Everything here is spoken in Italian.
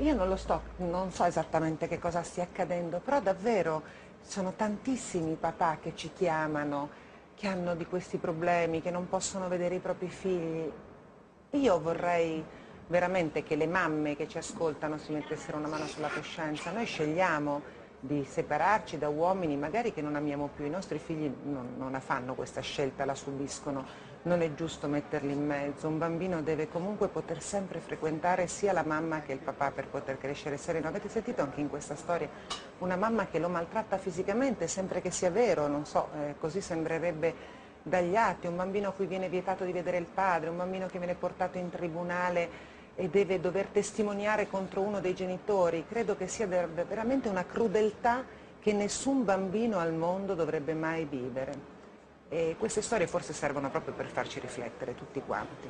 Io non lo sto, non so esattamente che cosa stia accadendo, però davvero sono tantissimi papà che ci chiamano, che hanno di questi problemi, che non possono vedere i propri figli. Io vorrei veramente che le mamme che ci ascoltano si mettessero una mano sulla coscienza. Noi scegliamo di separarci da uomini magari che non amiamo più, i nostri figli non, non la fanno questa scelta, la subiscono, non è giusto metterli in mezzo, un bambino deve comunque poter sempre frequentare sia la mamma che il papà per poter crescere sereno. Avete sentito anche in questa storia una mamma che lo maltratta fisicamente sempre che sia vero, non so, eh, così sembrerebbe dagli atti, un bambino a cui viene vietato di vedere il padre, un bambino che viene portato in tribunale e deve dover testimoniare contro uno dei genitori, credo che sia veramente una crudeltà che nessun bambino al mondo dovrebbe mai vivere. E queste storie forse servono proprio per farci riflettere tutti quanti.